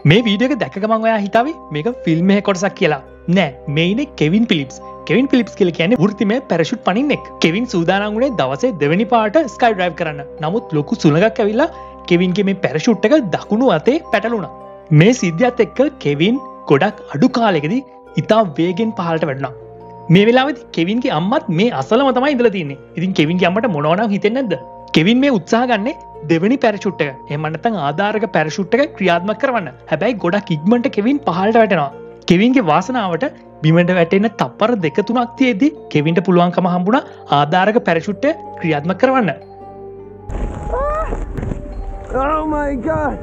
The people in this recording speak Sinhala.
මේ වීඩියක දැකගමන් ඔයා හිතාව මේක ෆිල්ම් කොටසක් කියලා. නෑ මේන කෙවින් පිලිප්ස් කෙවින් පිලිප්ස් කියල කියන ෘතිම පැරශුට් පනින්නෙක් කෙවින් සූදානගුණේ දවසේ දෙවැනි පාට ස්කයි ඩ්‍රයි් කරන්න. නමුත් ලොකු සුළඟක් ඇවිල්ලා කෙවින්ගේ මේ පැරශුට් එක දකුණු අතේ පැටලුණ. මේ සිද්ධියත් එක්ක කෙවින් ගොඩක් අඩු කාලෙකදී ඉතා වේගෙන් පහලට වැඩනා මේ වෙලාවෙත් කෙවින්ගේ අම්මත් මේ අසලම තමයි ඉදල තින්නේ ඉතින් කෙවින්ගේ අම්මට මොනවනම් හිතෙන්නද කෙවින් මේ උත්සාහ ගන්නේ දෙවනි පැරචුට්ටක එමනතන් ආධාරක පැරශුට්ටක ක්‍රියාත්ම කරවන්න. හැබැයි ගොඩක් ඉක්මට කෙවින් පහලට වැටෙනවා. කෙවින්ගේ වාසනාවට බිමට වැටෙන තප්පර දෙක තුනක් තියේදී කෙවින්ට පුළුවන්කම හම්බුණ ආධාරක පැරශුට්ට ක්‍රියාත්ම කරවන්න. Oh my god!